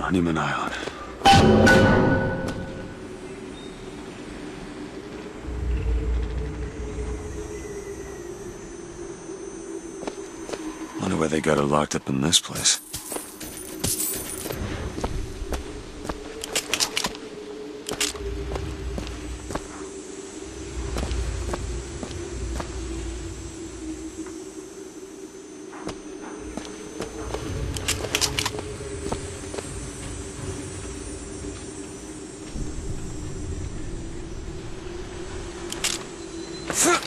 Monument Island. Wonder why they got her locked up in this place. 呲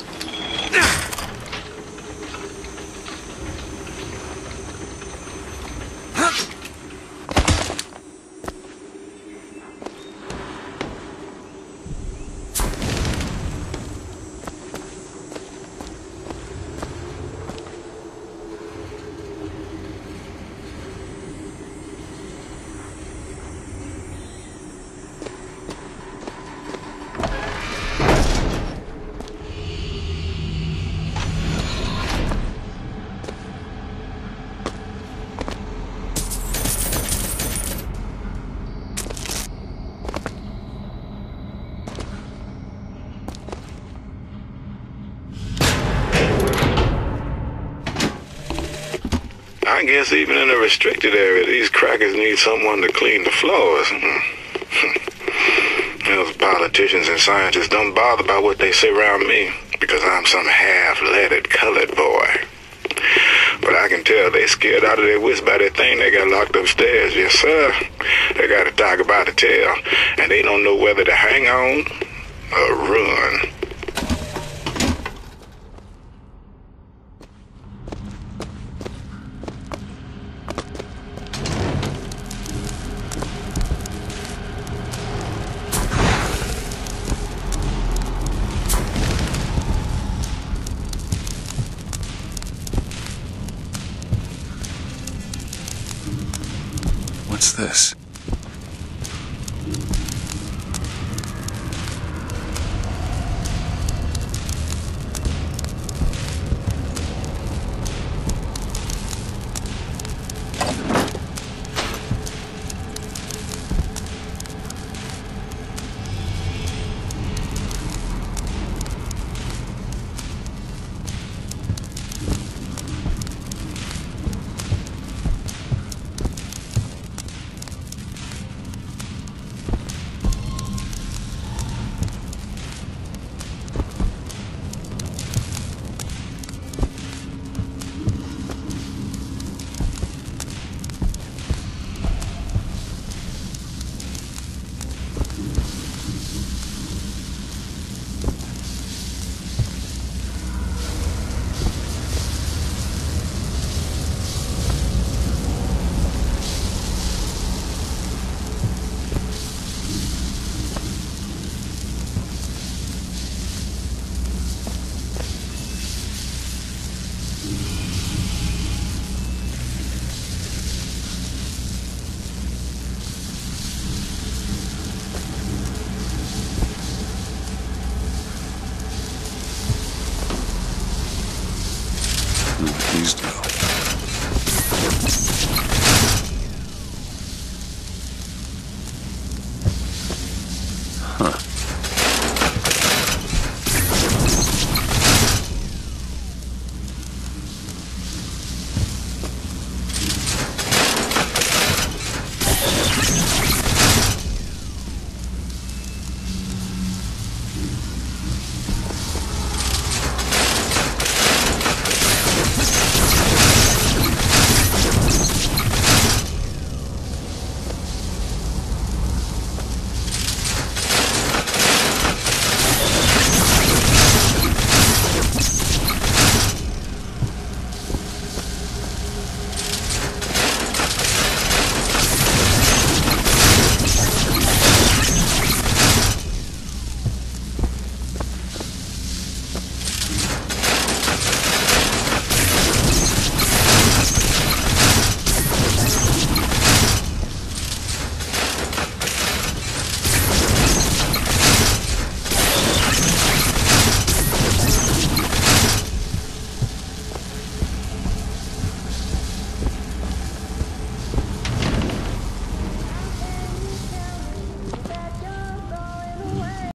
I guess even in a restricted area, these crackers need someone to clean the floors. Hmm. Hmm. Those politicians and scientists don't bother about what they say around me because I'm some half-leaded colored boy. But I can tell they scared out of their wits by that thing they got locked upstairs. Yes, sir. They got a dog about the tail, and they don't know whether to hang on or run. What's this? Please do not.